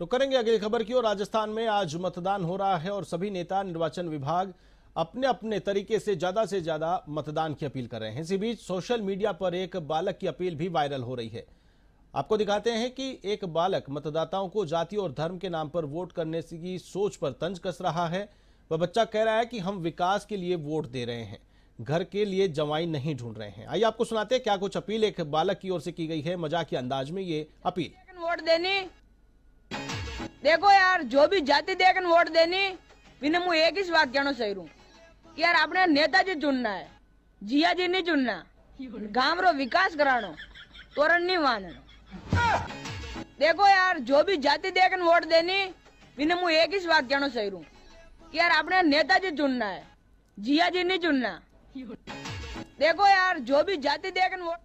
तो करेंगे अगली खबर की और राजस्थान में आज मतदान हो रहा है और सभी नेता, निर्वाचन विभाग अपने अपने तरीके से, ज़्यादा से ज़्यादा मतदान की अपील कर रहे हैं। इसी बीच सोशल मीडिया पर एक बालक की अपील भी वायरल हो रही है। आपको दिखाते हैं कि एक बालक मतदाताओं को जाति और धर्म के नाम पर वोट करने की सोच पर तंज कस रहा है। वह बच्चा कह रहा है कि हम विकास के लिए वोट दे रहे हैं, घर के लिए जवाई नहीं ढूंढ रहे हैं। आइए आपको सुनाते हैं क्या कुछ अपील एक बालक की ओर से की गई है। मज़ाक के अंदाज में ये अपील। वोट देनी देखो यार, जो भी जाति देखन वोट देनी बिना मैं एक ही बात कहना चाह रू कि यार, आपने नेताजी चुनना है जिया जी नहीं चुनना। गाँव रो विकास करानो, तोरण नहीं मानना। देखो यार, जो भी जाति देखन वोट देनी बिना मैं एक ही बात कहना चाह रू कि यार, आपने नेताजी चुनना है जिया जी नहीं चुनना। देखो यार, जो भी जाति देखन वोट